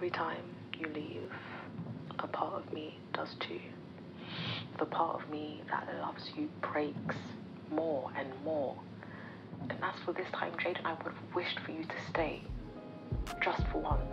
Every time you leave, a part of me does too. The part of me that loves you breaks more and more. And as for this time, Jaden, I would have wished for you to stay. Just for once.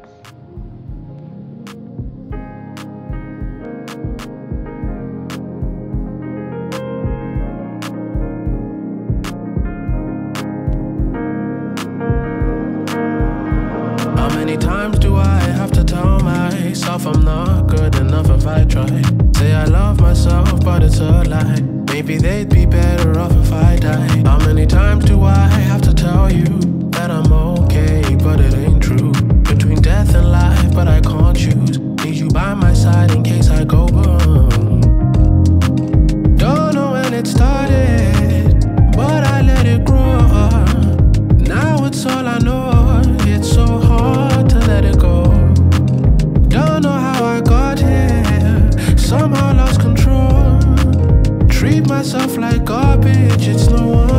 Many times do I have to tell myself I'm not good enough if I try? Say I love myself, but it's a lie. Maybe they'd be better off if I die. How many times do I have to tell you that I'm okay, but it ain't true? Between death and life, but I can't choose. Need you by my side in case I go boom. Don't know when it started, like garbage. It's no wonder.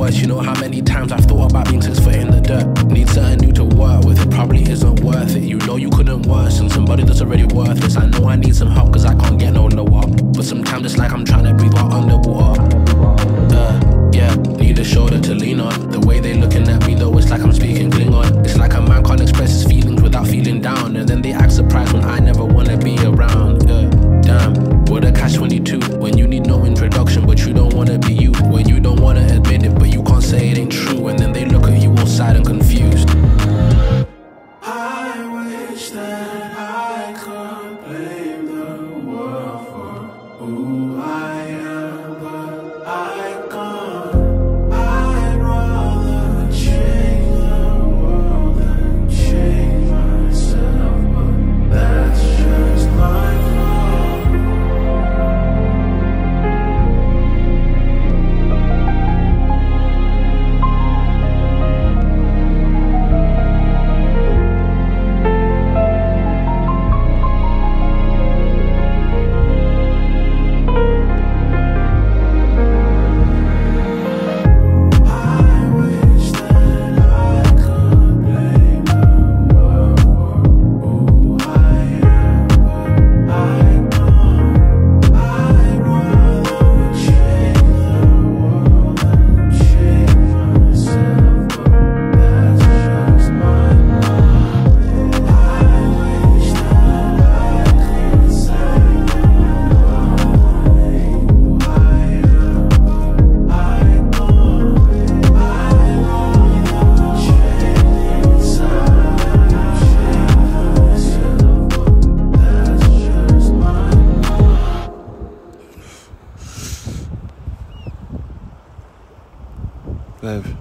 Worse. You know how many times I've thought about being six foot in the dirt. Need something new to work with, it probably isn't worth it. You know you couldn't worsen somebody that's already worthless. I know I need some help, cause I can't get no lower. But sometimes it's like I'm trying to breathe while underwater. Uh, yeah, need a shoulder to lean on. The way they looking at me though, it's like I'm inside and confused. I wish that I could blame the world for who I am. They've